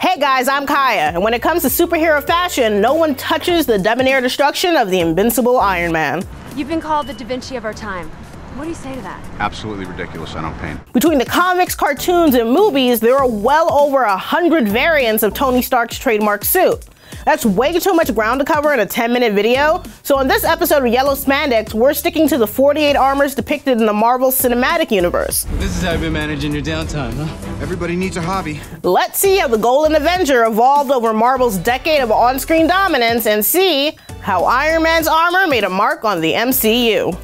Hey guys, I'm Kya, and when it comes to superhero fashion, no one touches the debonair destruction of the invincible Iron Man. You've been called the Da Vinci of our time. What do you say to that? Absolutely ridiculous. I don't paint. Between the comics, cartoons, and movies, there are well over a hundred variants of Tony Stark's trademark suit. That's way too much ground to cover in a 10 minute video. So in this episode of Yellow Spandex, we're sticking to the 48 armors depicted in the Marvel Cinematic Universe. This is how you've been managing your downtime, huh? Everybody needs a hobby. Let's see how the Golden Avenger evolved over Marvel's decade of on-screen dominance and see how Iron Man's armor made a mark on the MCU.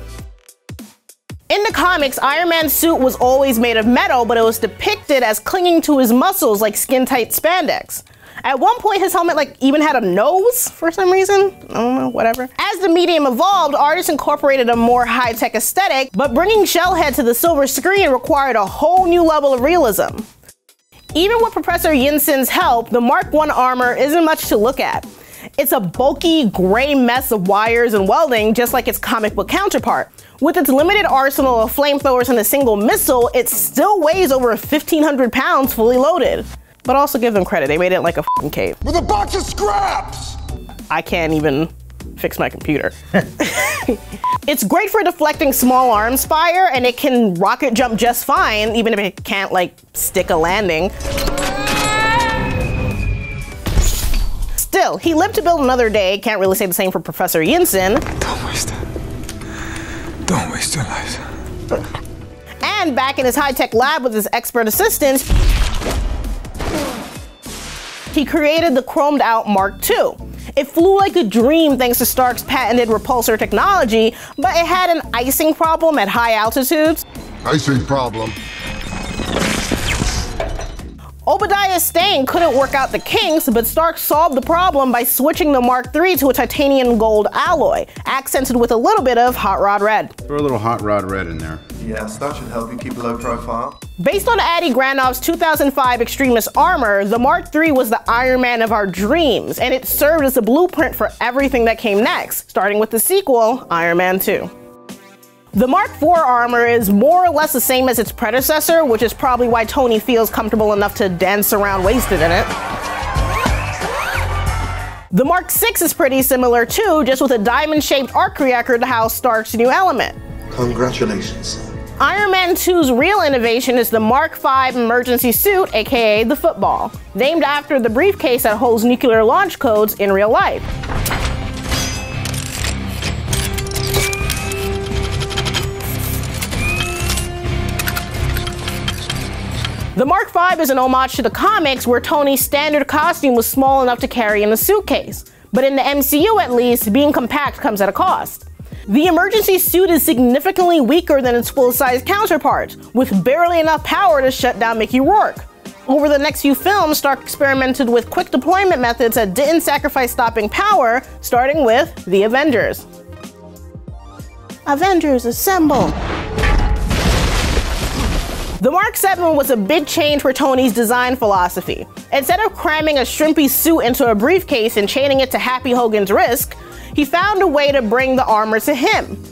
In the comics, Iron Man's suit was always made of metal, but it was depicted as clinging to his muscles like skin-tight spandex. At one point, his helmet like even had a nose for some reason. I don't know, whatever. As the medium evolved, artists incorporated a more high-tech aesthetic, but bringing Shellhead to the silver screen required a whole new level of realism. Even with Professor Yinsen's help, the Mark 1 armor isn't much to look at. It's a bulky, gray mess of wires and welding, just like its comic book counterpart. With its limited arsenal of flamethrowers and a single missile, it still weighs over 1,500 pounds fully loaded. But also give them credit, they made it like a fucking cave. With a box of scraps! I can't even fix my computer. it's great for deflecting small arms fire, and it can rocket jump just fine, even if it can't like stick a landing. Still, he lived to build another day. Can't really say the same for Professor Yinsen. Don't waste it. Don't waste your life. And back in his high-tech lab with his expert assistants, he created the chromed out Mark II. It flew like a dream thanks to Stark's patented repulsor technology, but it had an icing problem at high altitudes. Icing problem. Obadiah Stane couldn't work out the kinks, but Stark solved the problem by switching the Mark III to a titanium gold alloy, accented with a little bit of hot rod red. Throw a little hot rod red in there. Yes, that should help you keep a low profile. Based on Adi Granov's 2005 Extremis armor, the Mark III was the Iron Man of our dreams, and it served as a blueprint for everything that came next, starting with the sequel, Iron Man 2. The Mark IV armor is more or less the same as its predecessor, which is probably why Tony feels comfortable enough to dance around wasted in it. The Mark VI is pretty similar too, just with a diamond-shaped arc reactor to house Stark's new element. Congratulations. Iron Man 2's real innovation is the Mark V emergency suit, aka the football, named after the briefcase that holds nuclear launch codes in real life. The Mark V is an homage to the comics where Tony's standard costume was small enough to carry in a suitcase. But in the MCU at least, being compact comes at a cost. The emergency suit is significantly weaker than its full-size counterpart, with barely enough power to shut down Mickey Rourke. Over the next few films, Stark experimented with quick deployment methods that didn't sacrifice stopping power, starting with The Avengers. Avengers Assemble! The Mark 7 was a big change for Tony's design philosophy. Instead of cramming a shrimpy suit into a briefcase and chaining it to Happy Hogan's wrist, he found a way to bring the armor to him.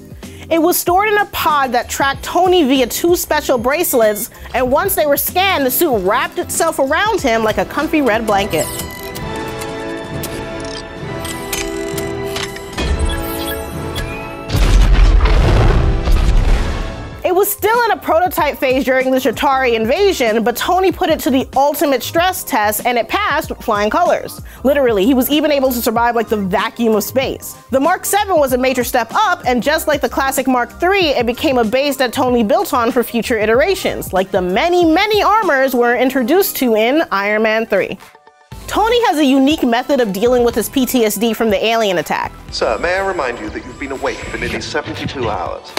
It was stored in a pod that tracked Tony via two special bracelets, and once they were scanned, the suit wrapped itself around him like a comfy red blanket. It was still in a prototype phase during the Chitauri invasion, but Tony put it to the ultimate stress test and it passed with flying colors. Literally, he was even able to survive like the vacuum of space. The Mark 7 was a major step up, and just like the classic Mark III, it became a base that Tony built on for future iterations, like the many, many armors we're introduced to in Iron Man 3. Tony has a unique method of dealing with his PTSD from the alien attack. Sir, may I remind you that you've been awake for nearly 72 hours?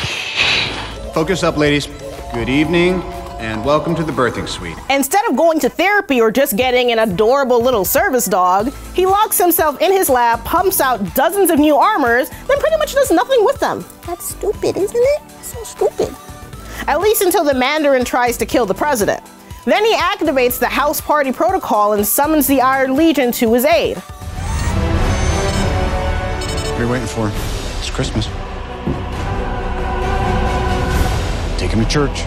Focus up, ladies. Good evening, and welcome to the birthing suite. Instead of going to therapy or just getting an adorable little service dog, he locks himself in his lab, pumps out dozens of new armors, then pretty much does nothing with them. That's stupid, isn't it? So stupid. At least until the Mandarin tries to kill the president. Then he activates the house party protocol and summons the Iron Legion to his aid. What are you waiting for? It's Christmas. Him church.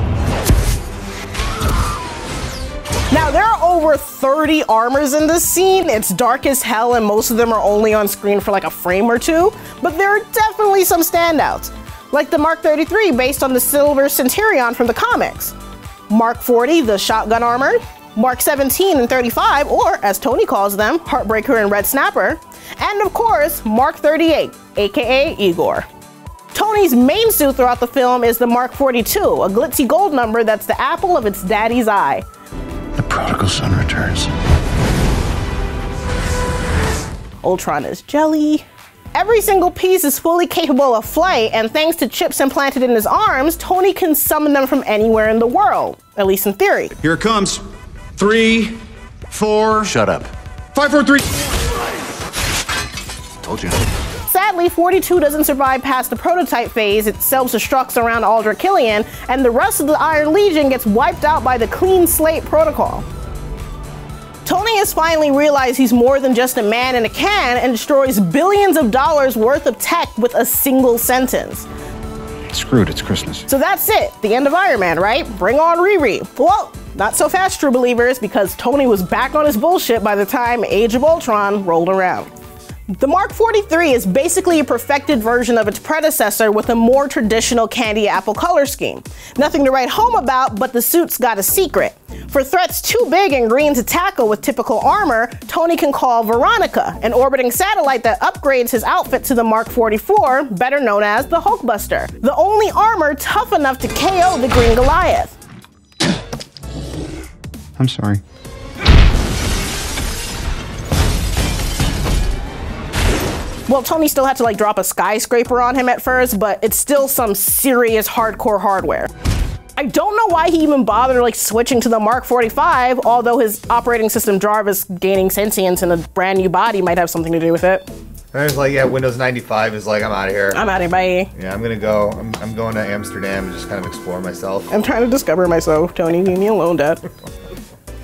Now, there are over 30 armors in this scene. It's dark as hell, and most of them are only on screen for like a frame or two, but there are definitely some standouts, like the Mark 33 based on the Silver Centurion from the comics, Mark 40, the shotgun armor, Mark 17 and 35, or as Tony calls them, Heartbreaker and Red Snapper, and of course, Mark 38, aka Igor. Tony's main suit throughout the film is the Mark 42, a glitzy gold number that's the apple of its daddy's eye. The prodigal son returns. Ultron is jelly. Every single piece is fully capable of flight, and thanks to chips implanted in his arms, Tony can summon them from anywhere in the world, at least in theory. Here it comes. Three, four, Shut up. five, four, three. Told you. Sadly, 42 doesn't survive past the prototype phase, it self-destructs around Aldrich Killian, and the rest of the Iron Legion gets wiped out by the Clean Slate Protocol. Tony has finally realized he's more than just a man in a can and destroys billions of dollars worth of tech with a single sentence. Screwed, it's Christmas. So that's it, the end of Iron Man, right? Bring on Riri. Well, not so fast, true believers, because Tony was back on his bullshit by the time Age of Ultron rolled around. The Mark 43 is basically a perfected version of its predecessor with a more traditional candy apple color scheme. Nothing to write home about, but the suit's got a secret. For threats too big and green to tackle with typical armor, Tony can call Veronica, an orbiting satellite that upgrades his outfit to the Mark 44, better known as the Hulkbuster, the only armor tough enough to KO the Green Goliath. I'm sorry. Well, Tony still had to like drop a skyscraper on him at first, but it's still some serious hardcore hardware. I don't know why he even bothered like switching to the Mark 45, although his operating system Jarvis gaining sentience in a brand new body might have something to do with it. And it's like, yeah, Windows 95 is like, I'm out of here. I'm out of here. yeah, I'm gonna go. I'm, I'm going to Amsterdam and just kind of explore myself. I'm trying to discover myself, Tony. Leave me alone, Dad.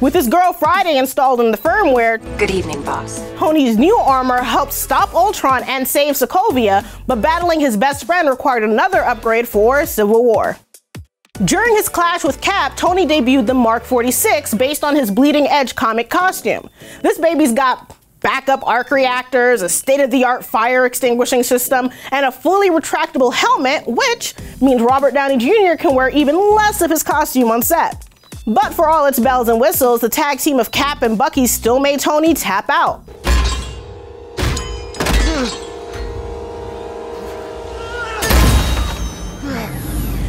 With his Girl Friday installed in the firmware, Good evening, boss. Tony's new armor helps stop Ultron and save Sokovia, but battling his best friend required another upgrade for Civil War. During his clash with Cap, Tony debuted the Mark 46 based on his Bleeding Edge comic costume. This baby's got backup arc reactors, a state-of-the-art fire extinguishing system, and a fully retractable helmet, which means Robert Downey Jr. can wear even less of his costume on set. But for all its bells and whistles, the tag team of Cap and Bucky still made Tony tap out.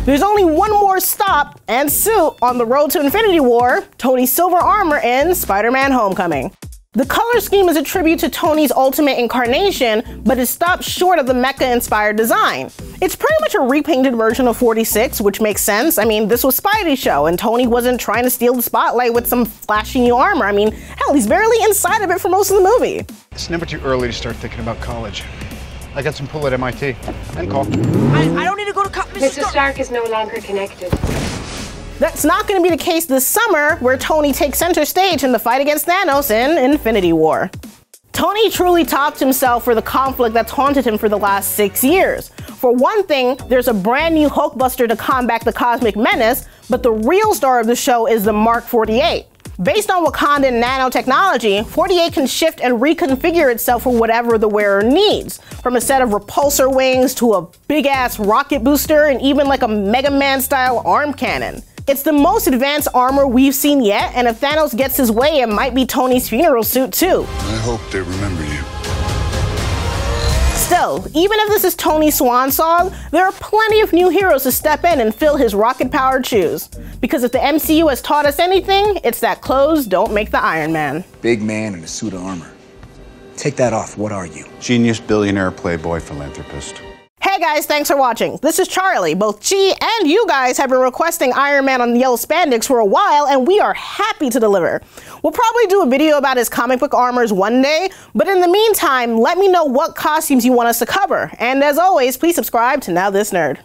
There's only one more stop and suit on the road to Infinity War Tony's silver armor in Spider Man Homecoming. The color scheme is a tribute to Tony's ultimate incarnation, but it stops short of the mecha inspired design. It's pretty much a repainted version of 46, which makes sense. I mean, this was Spidey's show, and Tony wasn't trying to steal the spotlight with some flashy new armor. I mean, hell, he's barely inside of it for most of the movie. It's never too early to start thinking about college. I got some pull at MIT. And call. Mr. Stark is no longer connected. That's not going to be the case this summer, where Tony takes center stage in the fight against Thanos in Infinity War. Tony truly topped himself for the conflict that's haunted him for the last six years. For one thing, there's a brand new Hulkbuster to combat the cosmic menace, but the real star of the show is the Mark 48. Based on Wakandan nanotechnology, 48 can shift and reconfigure itself for whatever the wearer needs, from a set of repulsor wings to a big ass rocket booster and even like a Mega Man style arm cannon. It's the most advanced armor we've seen yet, and if Thanos gets his way, it might be Tony's funeral suit too. I hope they remember you. Still, even if this is Tony's swan song, there are plenty of new heroes to step in and fill his rocket powered shoes. Because if the MCU has taught us anything, it's that clothes don't make the Iron Man. Big man in a suit of armor. Take that off. What are you? Genius, billionaire, playboy, philanthropist. Hey guys, thanks for watching. This is Charlie. Both Chi and you guys have been requesting Iron Man on the yellow spandex for a while, and we are happy to deliver. We'll probably do a video about his comic book armors one day, but in the meantime, let me know what costumes you want us to cover. And as always, please subscribe to Now This Nerd.